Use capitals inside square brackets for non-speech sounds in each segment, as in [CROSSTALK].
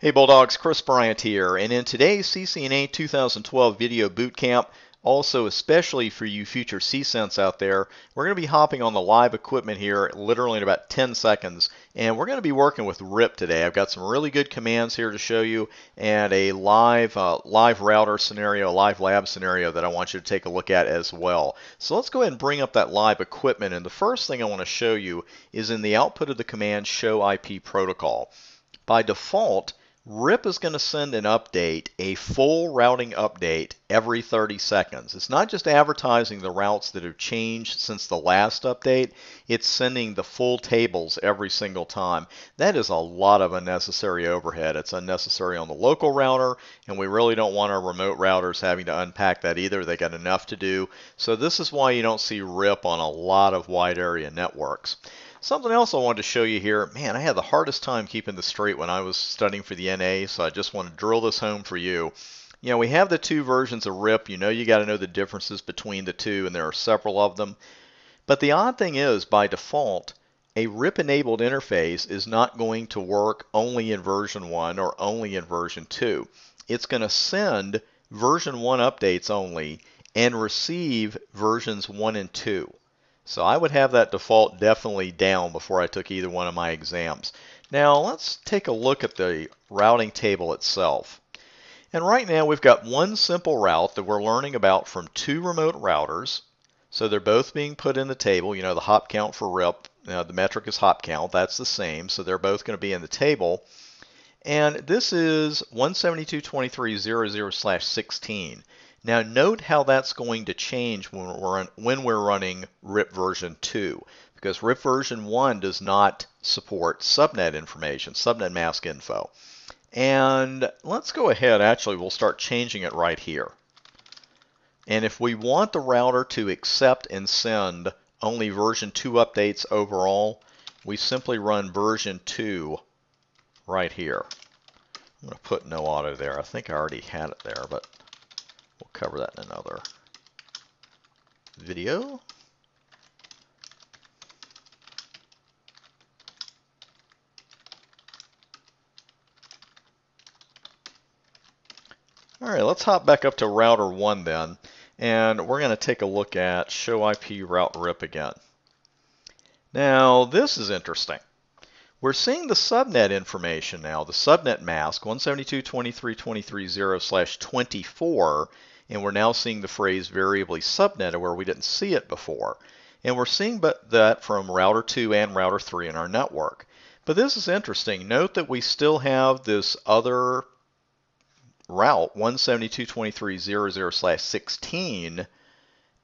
Hey Bulldogs, Chris Bryant here, and in today's CCNA 2012 video bootcamp, also especially for you future CCENTs out there, we're going to be hopping on the live equipment here literally in about 10 seconds, and we're going to be working with RIP today. I've got some really good commands here to show you, and a live uh, live router scenario, a live lab scenario that I want you to take a look at as well. So let's go ahead and bring up that live equipment, and the first thing I want to show you is in the output of the command show IP protocol. By default, RIP is going to send an update, a full routing update, every 30 seconds. It's not just advertising the routes that have changed since the last update, it's sending the full tables every single time. That is a lot of unnecessary overhead. It's unnecessary on the local router, and we really don't want our remote routers having to unpack that either. They got enough to do. So this is why you don't see RIP on a lot of wide area networks. Something else I wanted to show you here, man, I had the hardest time keeping this straight when I was studying for the NA, so I just want to drill this home for you. You know, we have the two versions of RIP. You know you got to know the differences between the two, and there are several of them. But the odd thing is, by default, a RIP-enabled interface is not going to work only in version 1 or only in version 2. It's going to send version 1 updates only and receive versions 1 and 2. So I would have that default definitely down before I took either one of my exams. Now let's take a look at the routing table itself. And right now we've got one simple route that we're learning about from two remote routers. So they're both being put in the table. You know, the hop count for RIP, you the metric is hop count, that's the same. So they're both going to be in the table. And this is 172.23.00/16. Now note how that's going to change when we're, when we're running RIP version 2 because RIP version 1 does not support subnet information, subnet mask info. And let's go ahead, actually we'll start changing it right here. And if we want the router to accept and send only version 2 updates overall, we simply run version 2 right here. I'm going to put no auto there. I think I already had it there, but cover that in another video. All right, let's hop back up to router 1 then, and we're going to take a look at show IP route rip again. Now, this is interesting. We're seeing the subnet information now, the subnet mask 172.23.23.0/24 and we're now seeing the phrase variably subnetted where we didn't see it before. And we're seeing that from router 2 and router 3 in our network. But this is interesting. Note that we still have this other route 172.23.00/16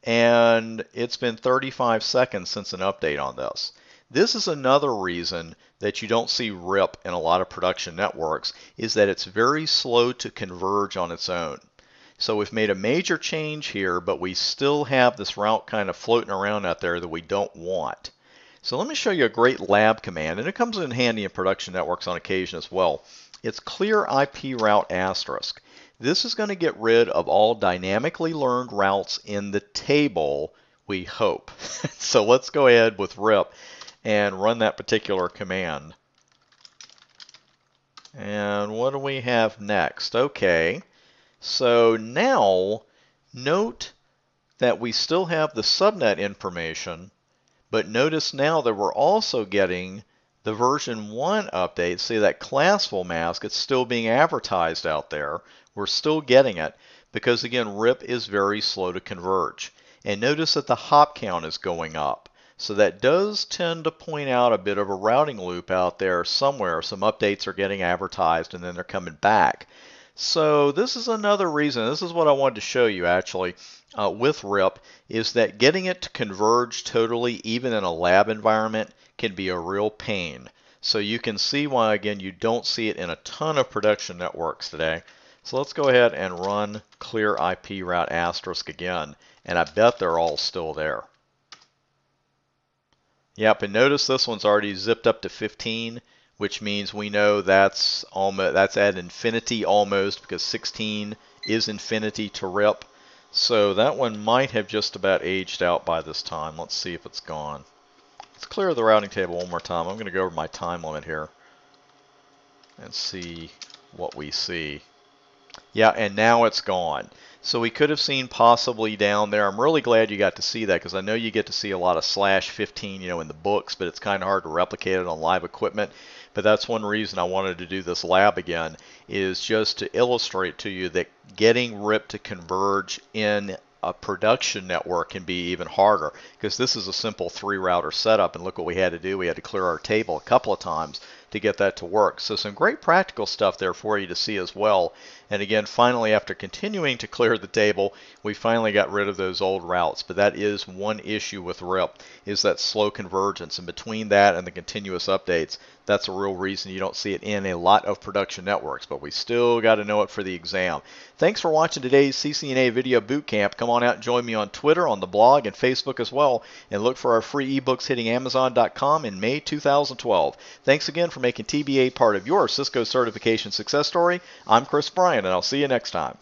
and it's been 35 seconds since an update on this. This is another reason that you don't see RIP in a lot of production networks is that it's very slow to converge on its own. So we've made a major change here, but we still have this route kind of floating around out there that we don't want. So let me show you a great lab command, and it comes in handy in production networks on occasion as well. It's clear IP route asterisk. This is going to get rid of all dynamically learned routes in the table, we hope. [LAUGHS] so let's go ahead with RIP and run that particular command. And what do we have next? Okay. So now note that we still have the subnet information, but notice now that we're also getting the version 1 update. See that classful mask, it's still being advertised out there. We're still getting it because again, RIP is very slow to converge. And notice that the hop count is going up. So that does tend to point out a bit of a routing loop out there somewhere. Some updates are getting advertised and then they're coming back. So this is another reason, this is what I wanted to show you actually uh, with RIP, is that getting it to converge totally, even in a lab environment, can be a real pain. So you can see why, again, you don't see it in a ton of production networks today. So let's go ahead and run clear IP route asterisk again, and I bet they're all still there. Yep, and notice this one's already zipped up to 15 which means we know that's almost that's at infinity almost because 16 is infinity to rip. So that one might have just about aged out by this time. Let's see if it's gone. Let's clear the routing table one more time. I'm going to go over my time limit here and see what we see. Yeah, and now it's gone. So we could have seen possibly down there. I'm really glad you got to see that because I know you get to see a lot of slash 15, you know, in the books, but it's kind of hard to replicate it on live equipment. But that's one reason I wanted to do this lab again is just to illustrate to you that getting RIP to converge in a production network can be even harder because this is a simple three router setup and look what we had to do. We had to clear our table a couple of times to get that to work. So some great practical stuff there for you to see as well. And again, finally, after continuing to clear the table, we finally got rid of those old routes. But that is one issue with RIP, is that slow convergence. And between that and the continuous updates, that's a real reason you don't see it in a lot of production networks. But we still got to know it for the exam. Thanks for watching today's CCNA Video Bootcamp. Come on out and join me on Twitter, on the blog, and Facebook as well. And look for our free ebooks hitting Amazon.com in May 2012. Thanks again for making TBA part of your Cisco certification success story. I'm Chris Bryant, and I'll see you next time.